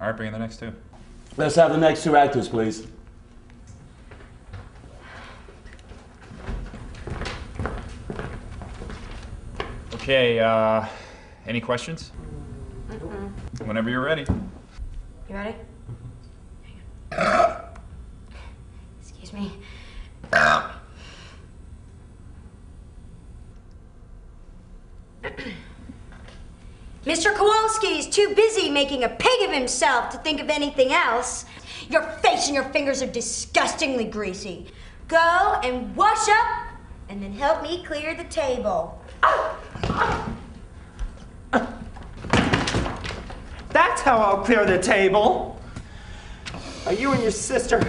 All right, bring in the next two. Let's have the next two actors, please. Okay, uh, any questions? Whenever you're ready. You ready? Excuse me. Mr. Kowalski is too busy making a pig of himself to think of anything else. Your face and your fingers are disgustingly greasy. Go and wash up and then help me clear the table. That's how I'll clear the table. Are you and your sister?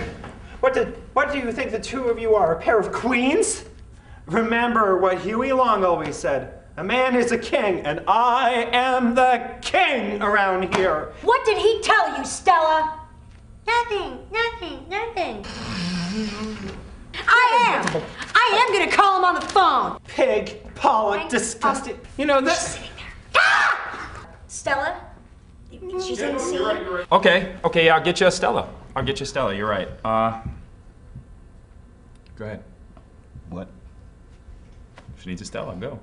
What did? What do you think the two of you are? A pair of queens? Remember what Huey Long always said: "A man is a king, and I am the king around here." What did he tell you, Stella? Nothing, nothing, nothing. I am. I am gonna call him on the phone. Pig, Pollock, Thank- disgusting. You know that. Ah! Stella? She's in the scene. Okay, okay, I'll get you a Stella. I'll get you a Stella, you're right. Uh, go ahead. What? If she needs a Stella, go.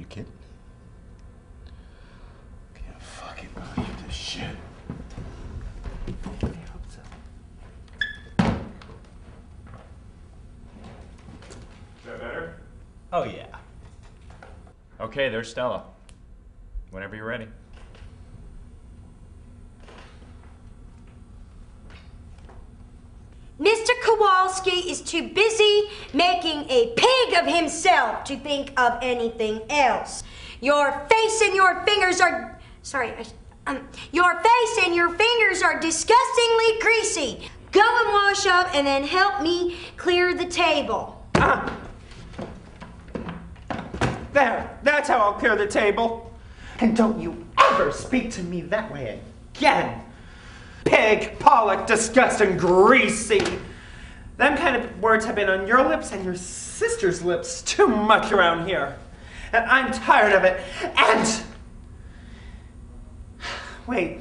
You kidding? Can't fucking believe this shit. Is that better? Oh yeah. Okay, there's Stella. Whenever you're ready. Mr. Is too busy making a pig of himself to think of anything else. Your face and your fingers are. Sorry, I, um, your face and your fingers are disgustingly greasy. Go and wash up and then help me clear the table. Ah. There. That's how I'll clear the table. And don't you ever speak to me that way again. Pig, Pollock, disgusting, greasy. Them kind of words have been on your lips and your sister's lips too much around here. And I'm tired of it. And. Wait,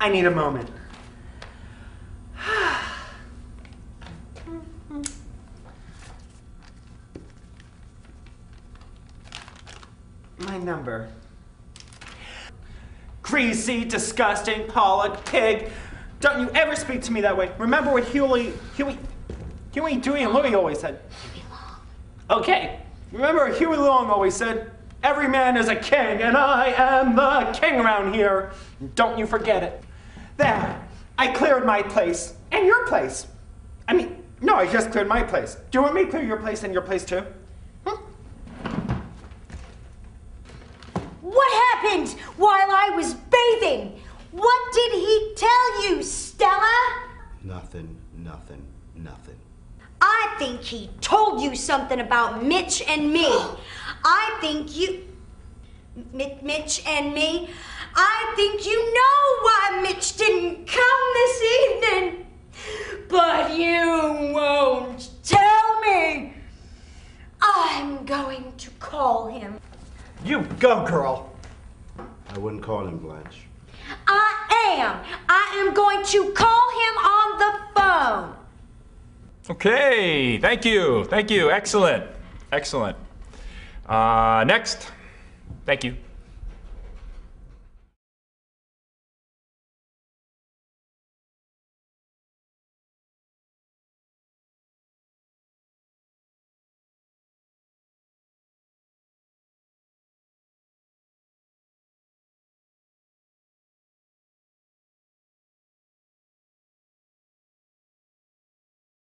I need a moment. My number. Greasy, disgusting, Pollock, pig. Don't you ever speak to me that way. Remember what Huey, Huey, Huey, Dewey, and Louie always said. Okay. Remember what Huey Long always said. Every man is a king, and I am the king around here. Don't you forget it. There. I cleared my place. And your place. I mean, no, I just cleared my place. Do you want me to clear your place and your place too? Hmm? What happened while I was bathing? What did he tell you, Stella? Nothing, nothing, nothing. I think he told you something about Mitch and me. I think you. Mi- Mitch and me. I think you know why Mitch didn't come this evening. But you won't tell me. I'm going to call him. You go, girl. I wouldn't call him Blanche. I am. I am going to call him on the phone. Okay, thank you, thank you, excellent, excellent. Uh, next, thank you.